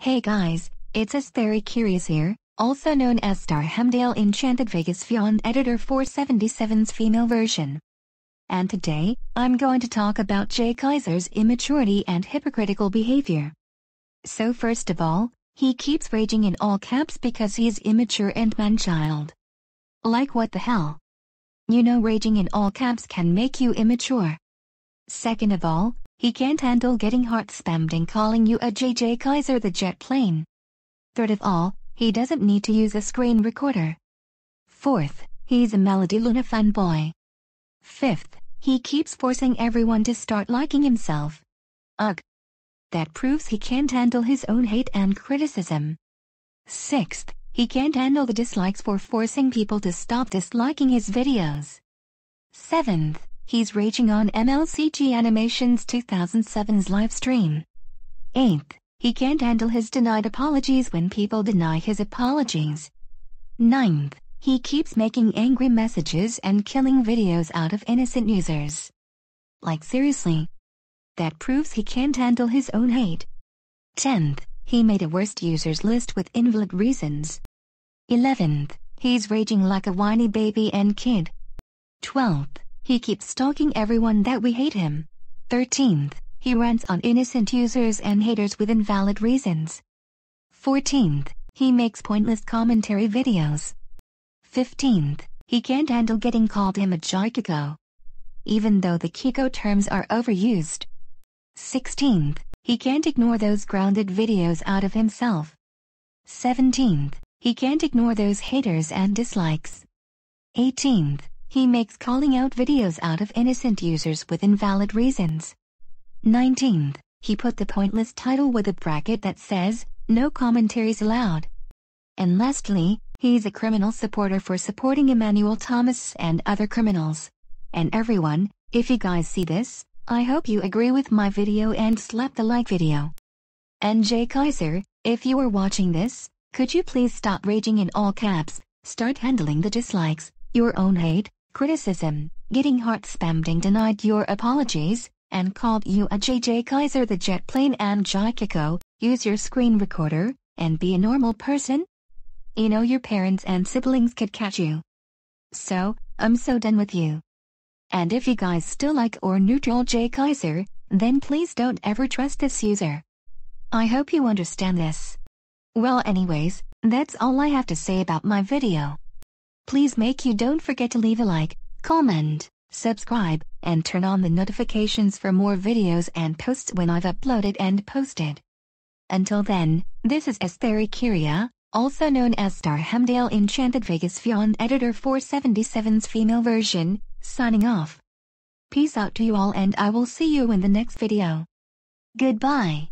Hey guys, it's Esthericheria here, also known as Star Hemdale Enchanted Vegas Font Editor 477's female version. And today, I'm going to talk about Jay Kizer's immaturity and hypocritical behavior. So first of all, he keeps raging in all caps because he's immature and man-child. Like what the hell? You know raging in all caps can make you immature. Second of all, he can't handle getting heart spammed and calling you a JJ Kizer the jet plane. Third of all, he doesn't need to use a screen recorder. Fourth, he's a Melody Luna fanboy. Fifth, he keeps forcing everyone to start liking himself. Ugh. That proves he can't handle his own hate and criticism. Sixth, he can't handle the dislikes for forcing people to stop disliking his videos. Seventh, He's raging on MLCG Animations 2007's live stream. 8th, he can't handle his denied apologies when people deny his apologies. 9th, he keeps making angry messages and killing videos out of innocent users. Like seriously. That proves he can't handle his own hate. 10th, he made a worst users list with invalid reasons. 11th, he's raging like a whiny baby and kid. 12th, he keeps stalking everyone that we hate him. 13th, he rants on innocent users and haters with invalid reasons. 14th, he makes pointless commentary videos. 15th, he can't handle getting called him a Kiko. Even though the Kiko terms are overused. 16th, he can't ignore those grounded videos out of himself. 17th, he can't ignore those haters and dislikes. 18th, he makes calling out videos out of innocent users with invalid reasons. 19th, he put the pointless title with a bracket that says, no commentaries allowed. And lastly, he's a criminal supporter for supporting Emmanuel Thomas and other criminals. And everyone, if you guys see this, I hope you agree with my video and slap the like video. And Jay Kizer, if you are watching this, could you please stop raging in all caps, start handling the dislikes, your own hate, criticism, getting heart spammed and denied your apologies, and called you a JJ Kizer the jet plane and Kiko, use your screen recorder, and be a normal person? You know your parents and siblings could catch you. So, I'm so done with you. And if you guys still like or neutral Jay Kizer, then please don't ever trust this user. I hope you understand this. Well anyways, that's all I have to say about my video. Please make you don't forget to leave a like, comment, subscribe, and turn on the notifications for more videos and posts when I've uploaded and posted. Until then, this is Esthericheria, also known as Star Hemdale Enchanted Vegas Font Editor 477's female version, signing off. Peace out to you all and I will see you in the next video. Goodbye.